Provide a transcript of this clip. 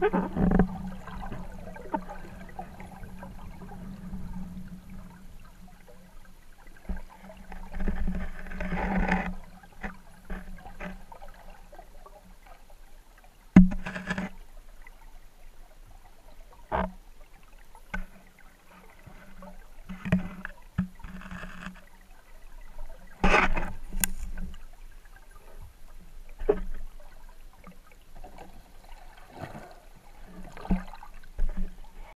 Ha ha ha.